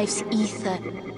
life's ether.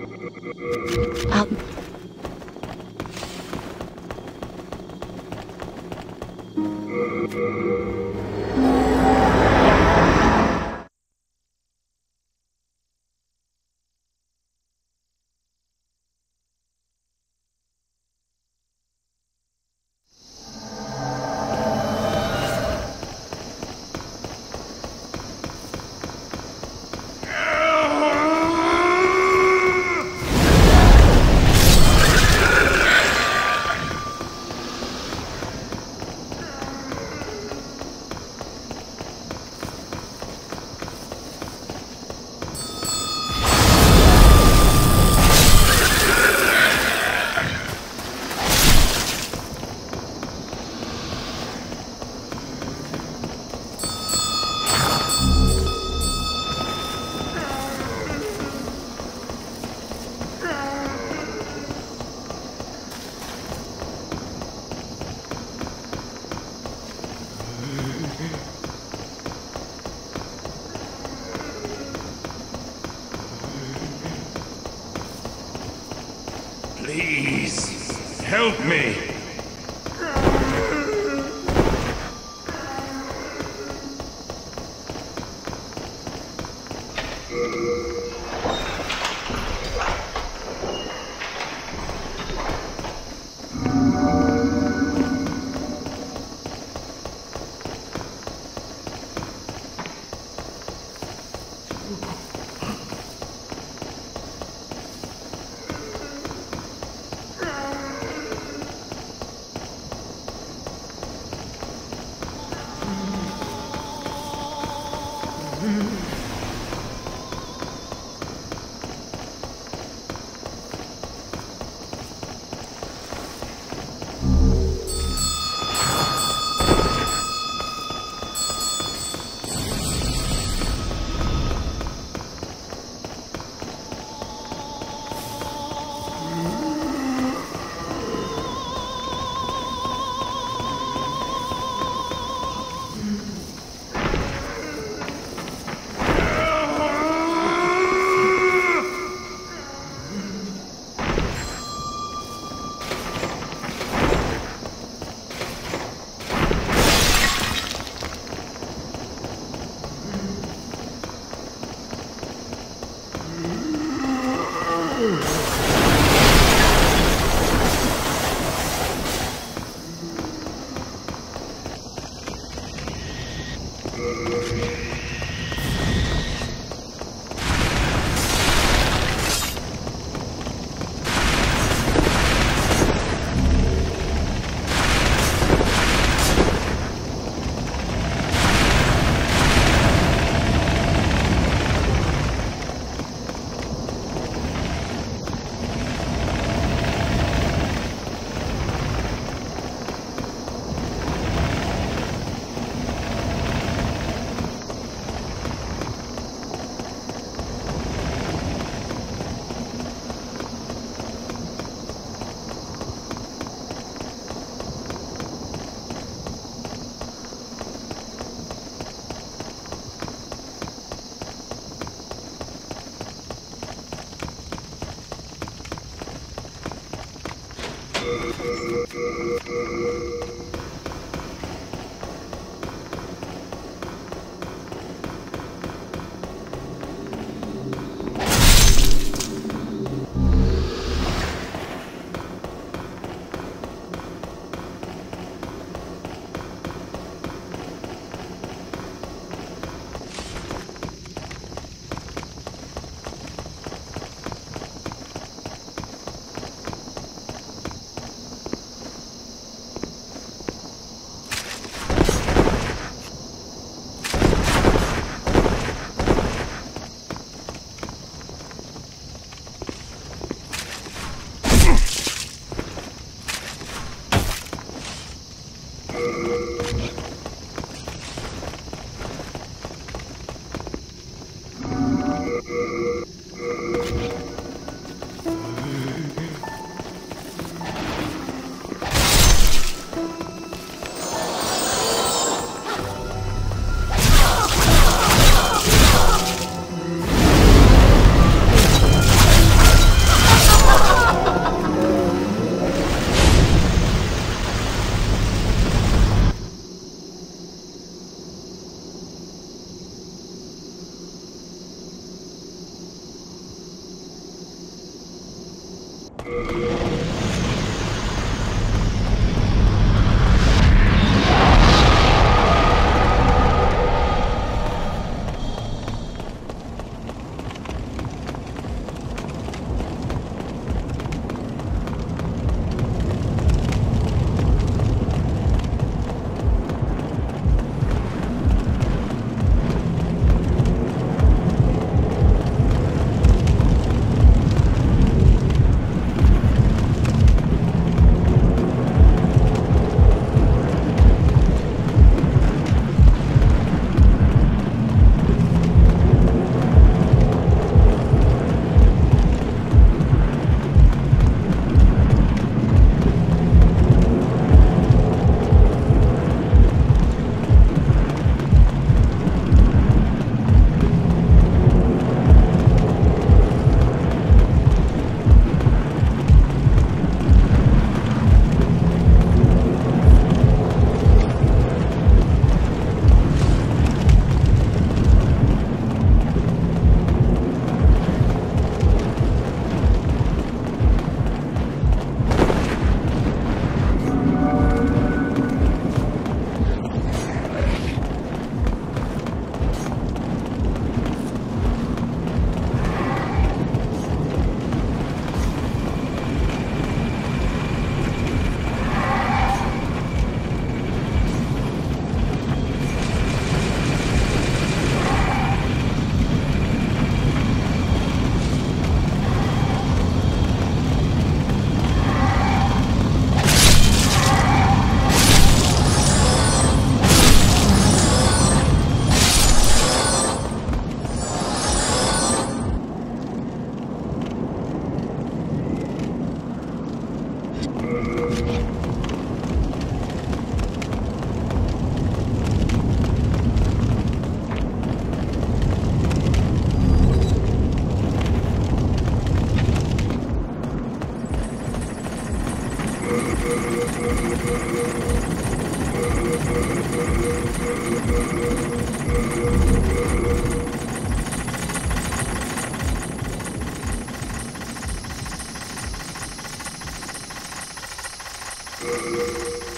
Uh...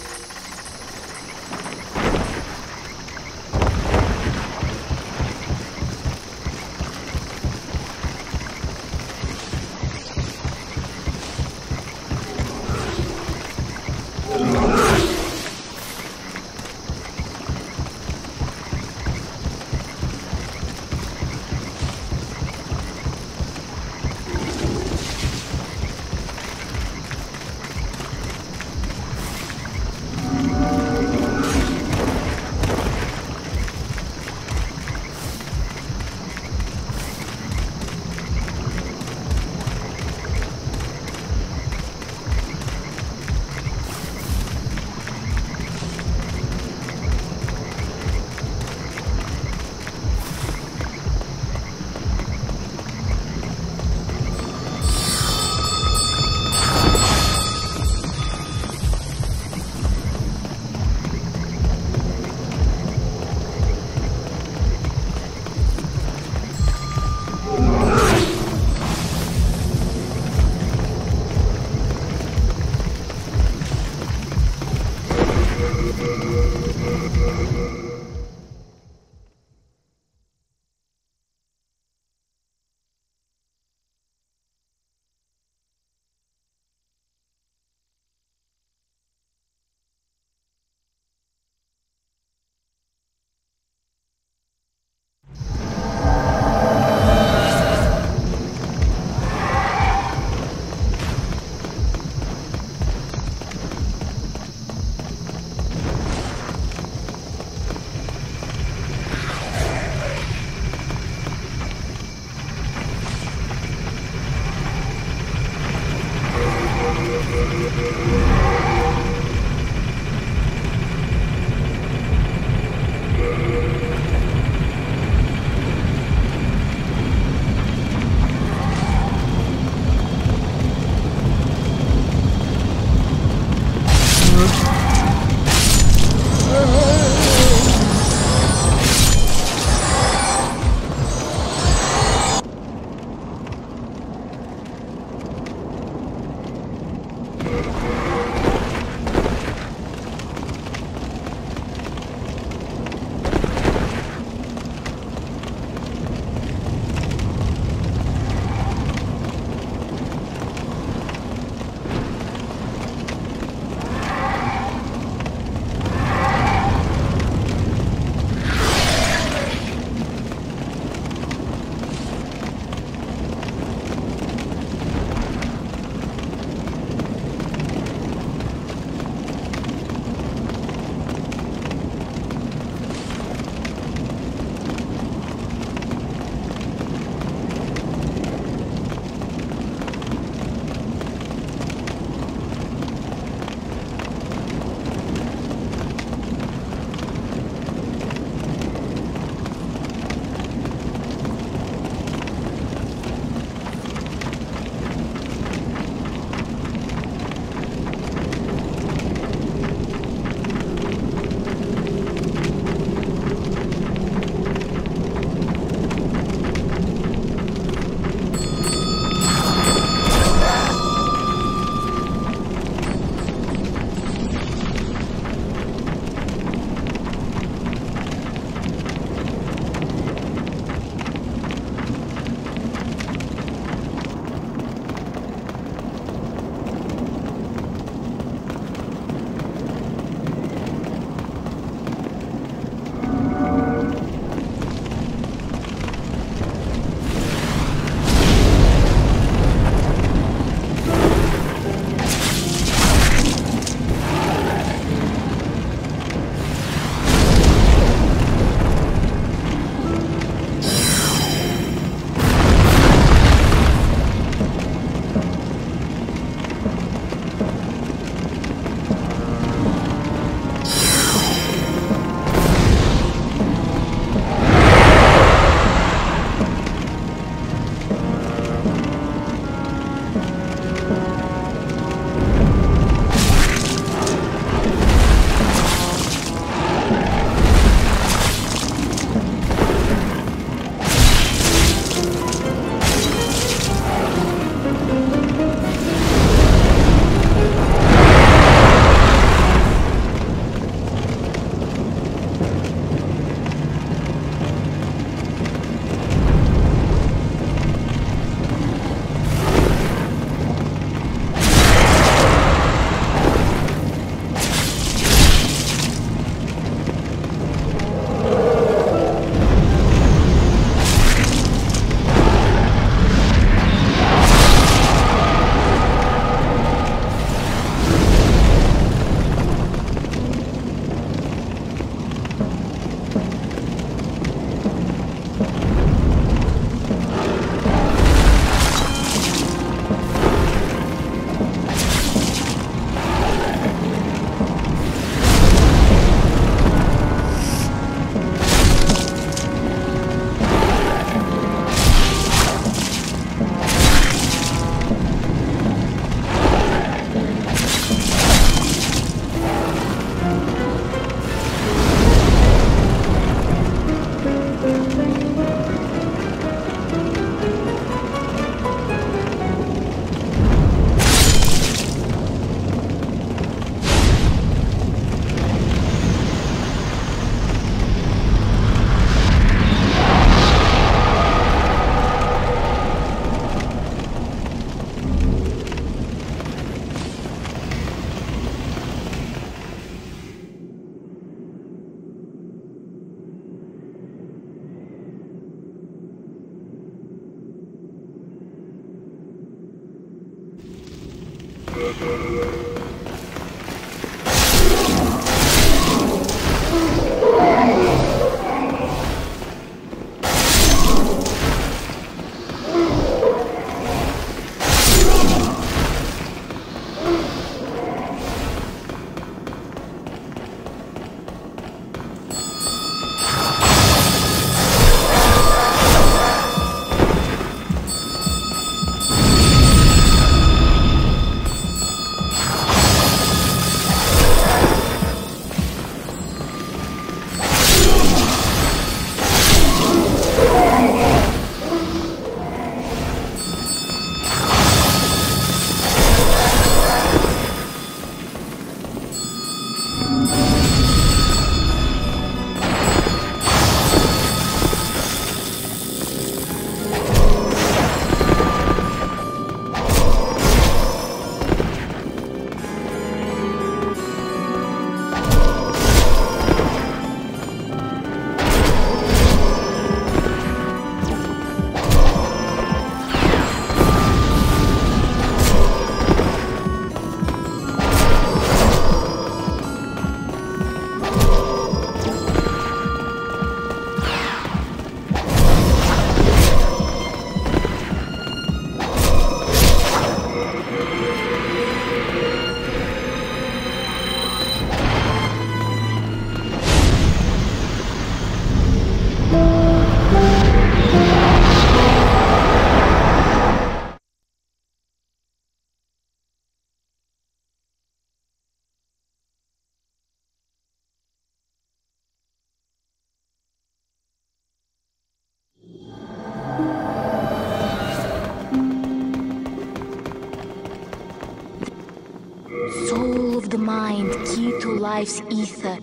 mind, key to life's ether.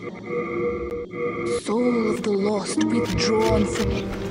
Soul of the lost, withdrawn from.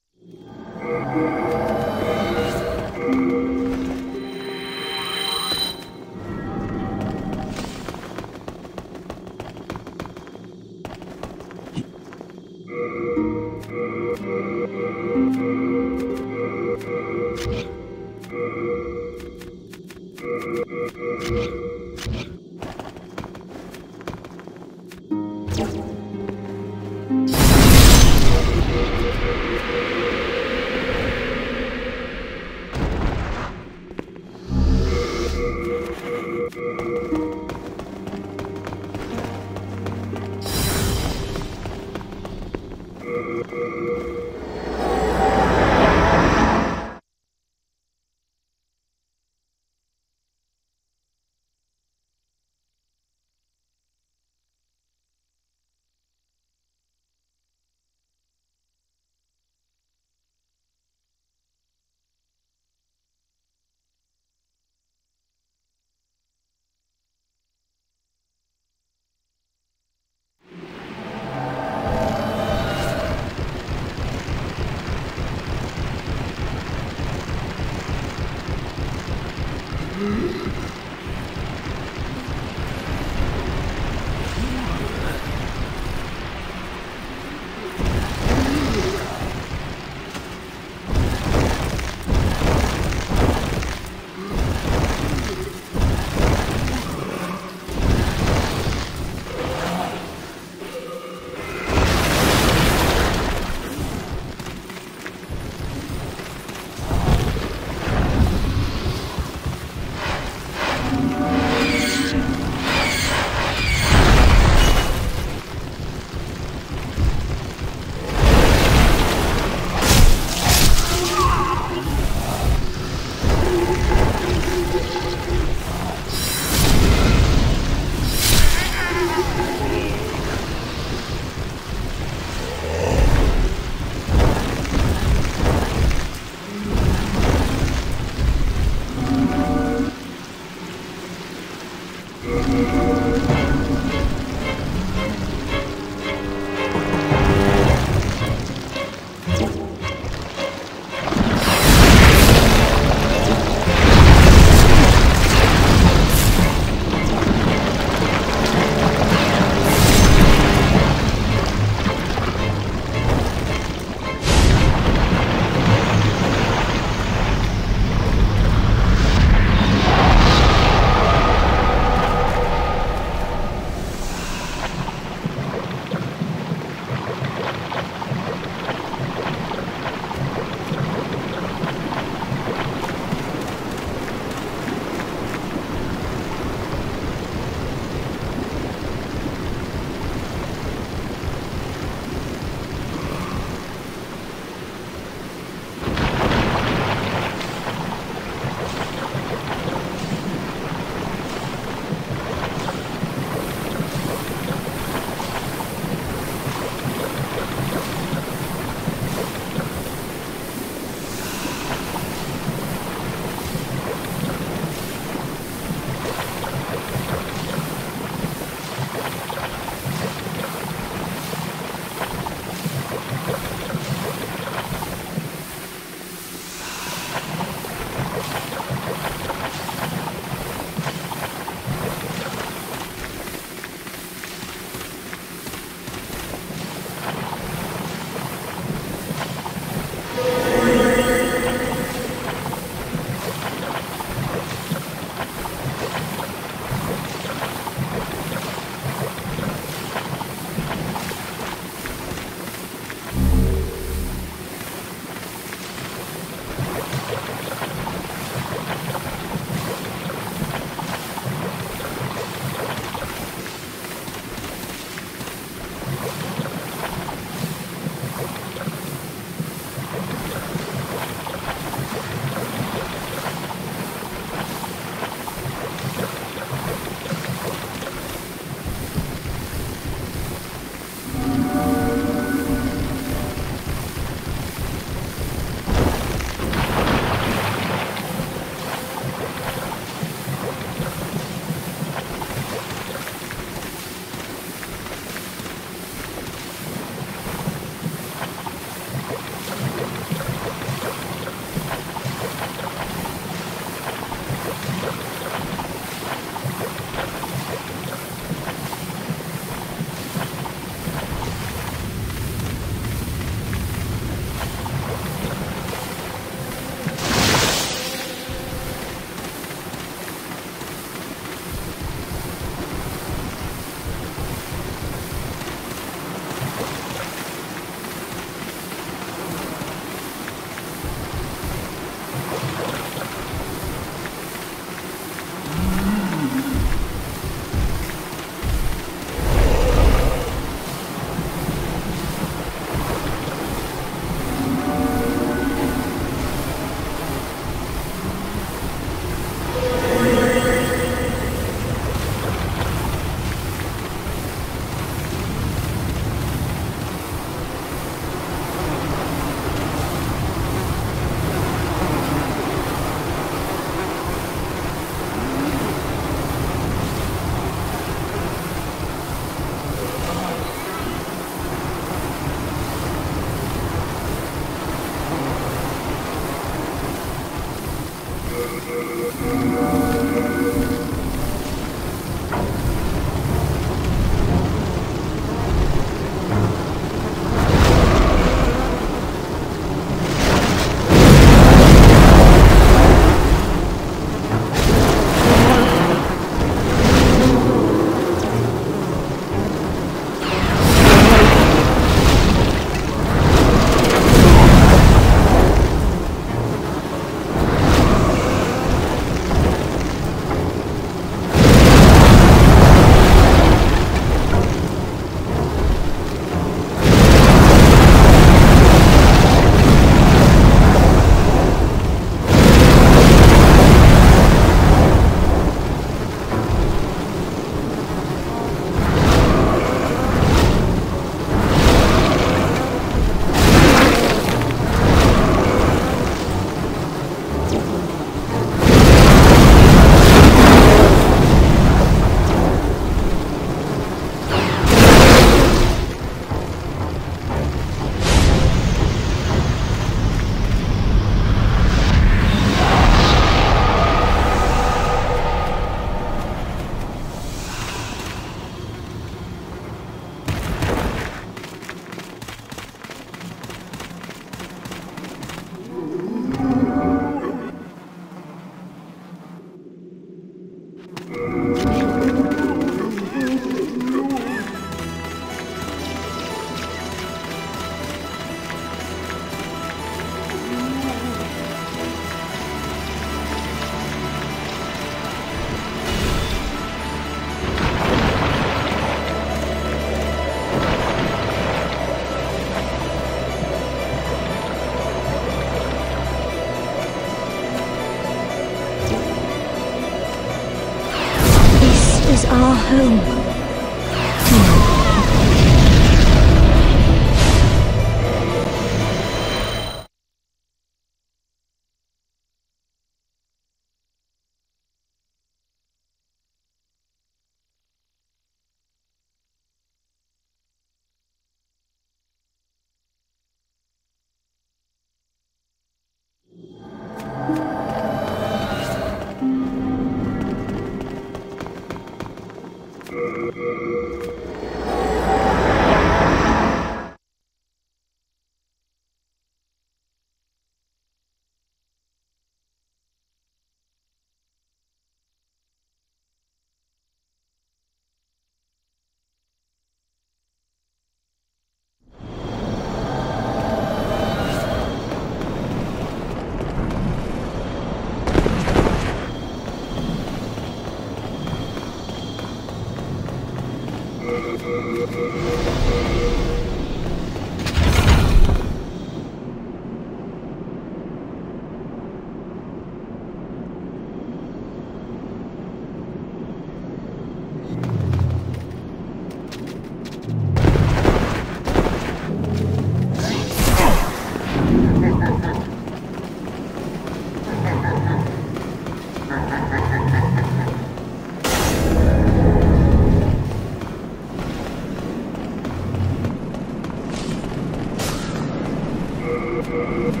Thank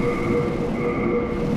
you.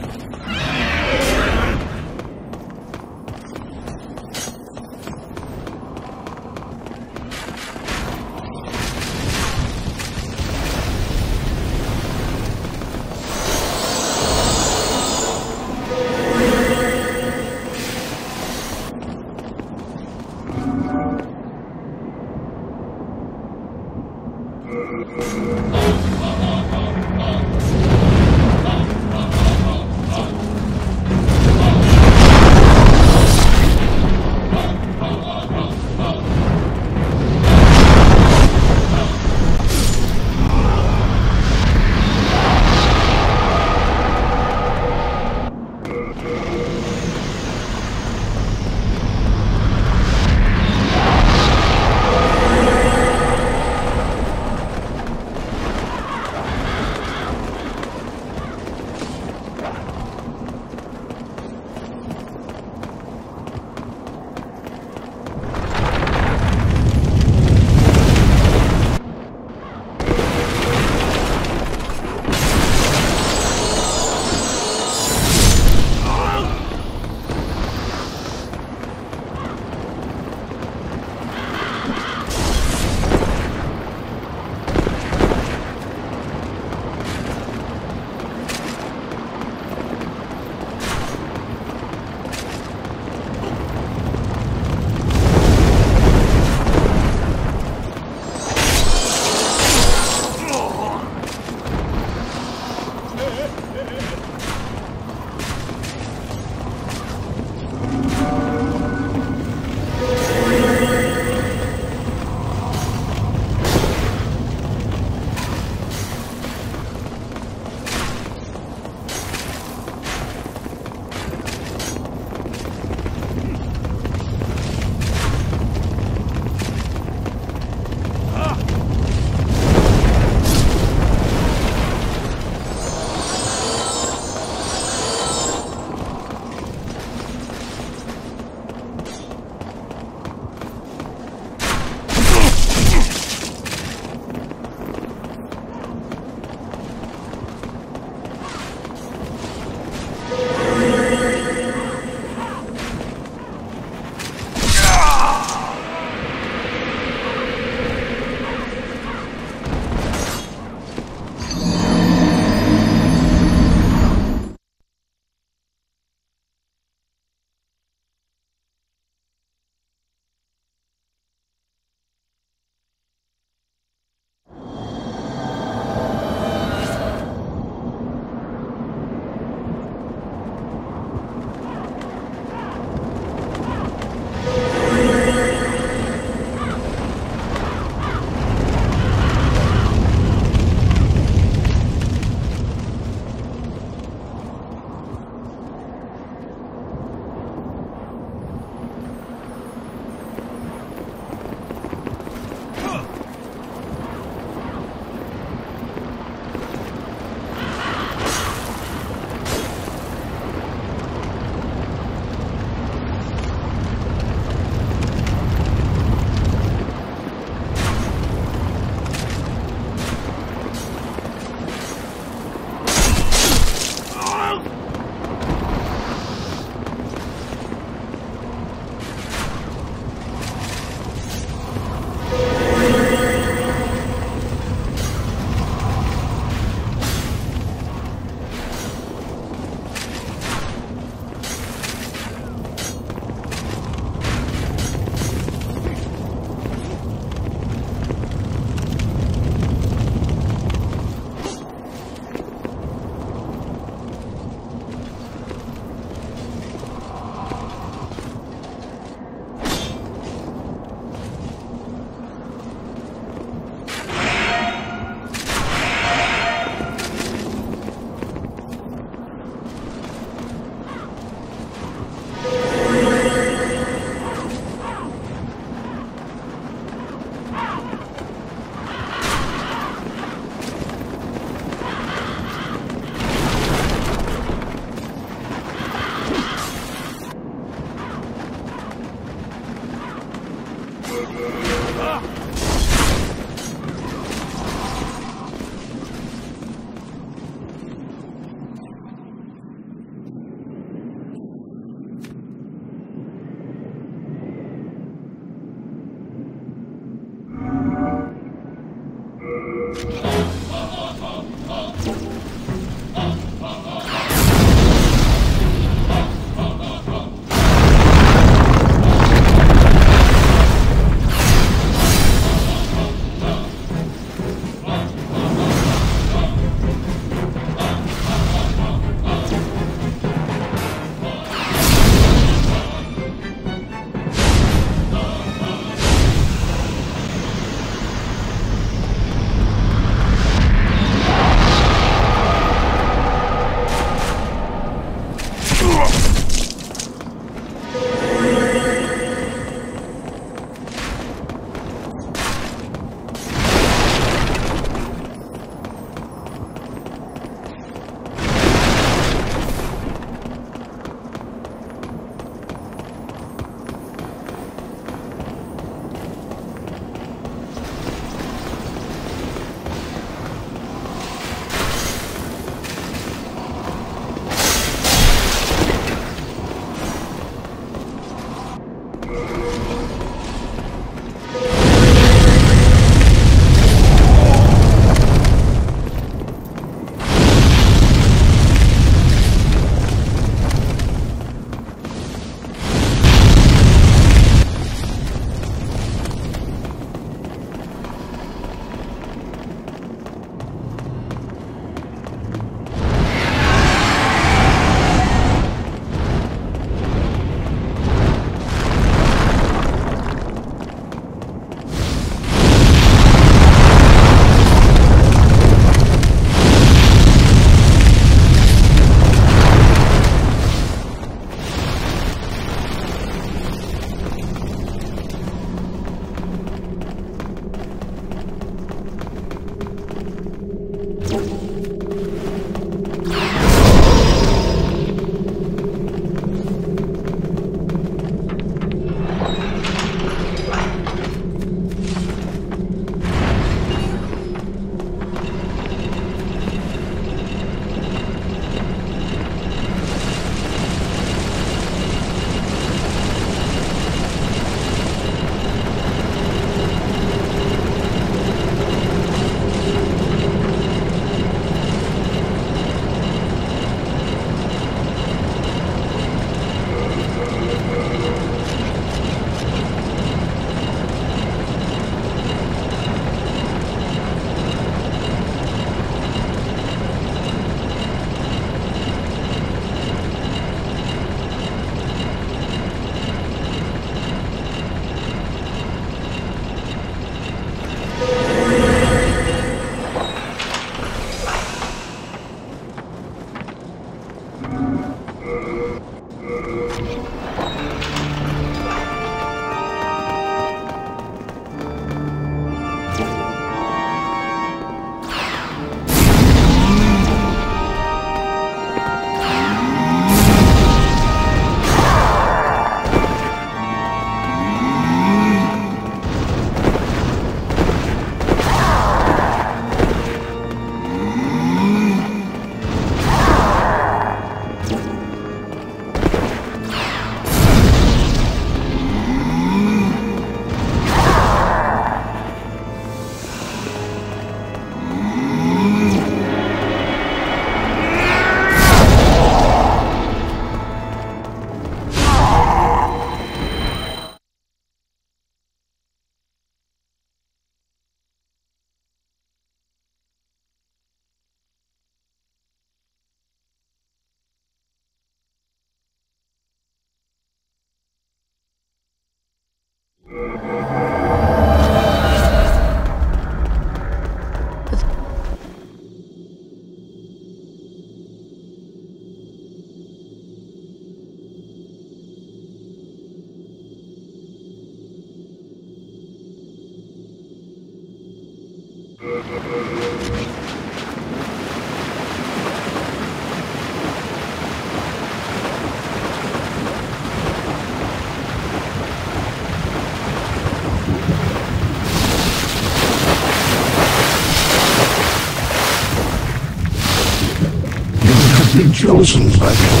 Chosen by the